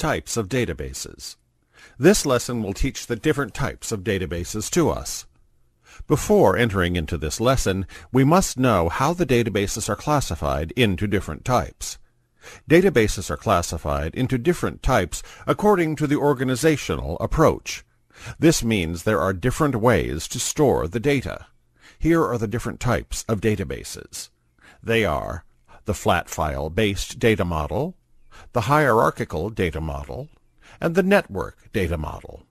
Types of databases. This lesson will teach the different types of databases to us. Before entering into this lesson, we must know how the databases are classified into different types. Databases are classified into different types according to the organizational approach. This means there are different ways to store the data. Here are the different types of databases. They are the flat file-based data model, the hierarchical data model, and the network data model.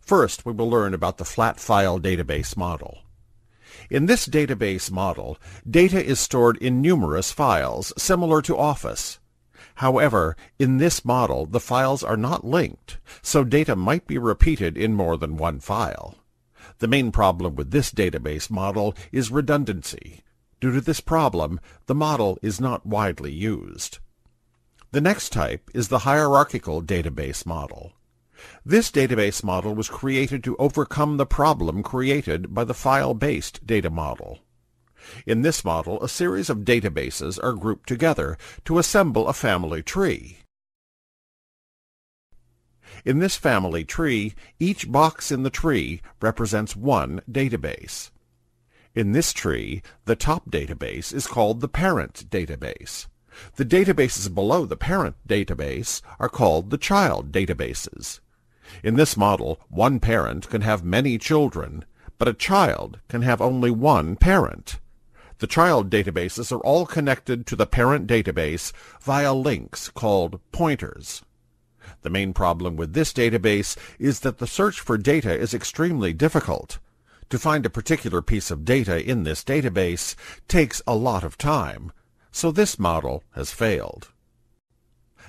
First, we will learn about the flat file database model. In this database model, data is stored in numerous files, similar to Office. However, in this model, the files are not linked, so data might be repeated in more than one file. The main problem with this database model is redundancy. Due to this problem, the model is not widely used. The next type is the hierarchical database model. This database model was created to overcome the problem created by the file-based data model. In this model, a series of databases are grouped together to assemble a family tree. In this family tree, each box in the tree represents one database. In this tree, the top database is called the parent database. The databases below the parent database are called the child databases. In this model, one parent can have many children, but a child can have only one parent. The child databases are all connected to the parent database via links called pointers. The main problem with this database is that the search for data is extremely difficult. To find a particular piece of data in this database takes a lot of time, so this model has failed.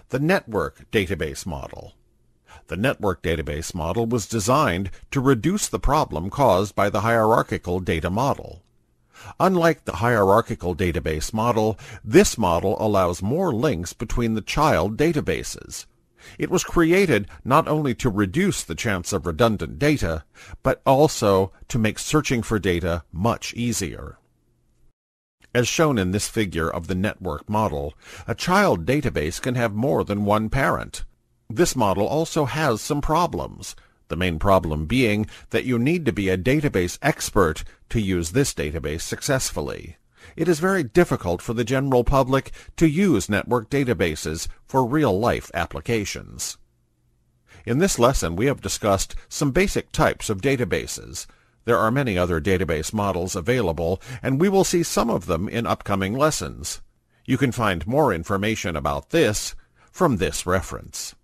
The network database model. The network database model was designed to reduce the problem caused by the hierarchical data model. Unlike the hierarchical database model, this model allows more links between the child databases. It was created not only to reduce the chance of redundant data, but also to make searching for data much easier. As shown in this figure of the network model, a child database can have more than one parent. This model also has some problems, the main problem being that you need to be a database expert to use this database successfully. It is very difficult for the general public to use network databases for real-life applications. In this lesson, we have discussed some basic types of databases, there are many other database models available, and we will see some of them in upcoming lessons. You can find more information about this from this reference.